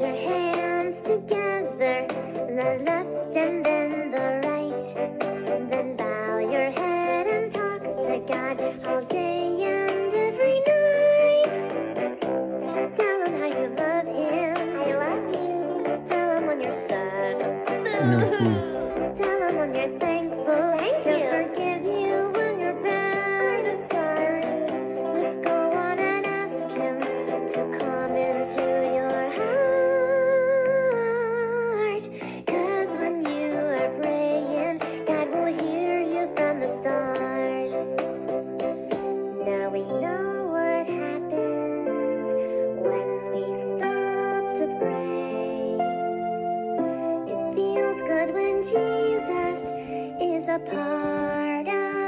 your hands together, the left and then the right. Then bow your head and talk to God all day and every night. Tell Him how you love Him. I love you. Tell Him when you're sad. Mm -hmm. Tell Him when you're thankful. you